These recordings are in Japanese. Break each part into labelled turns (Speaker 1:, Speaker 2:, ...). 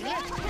Speaker 1: Yeah.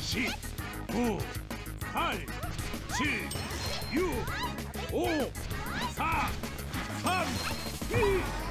Speaker 1: しごはいしゆおささんに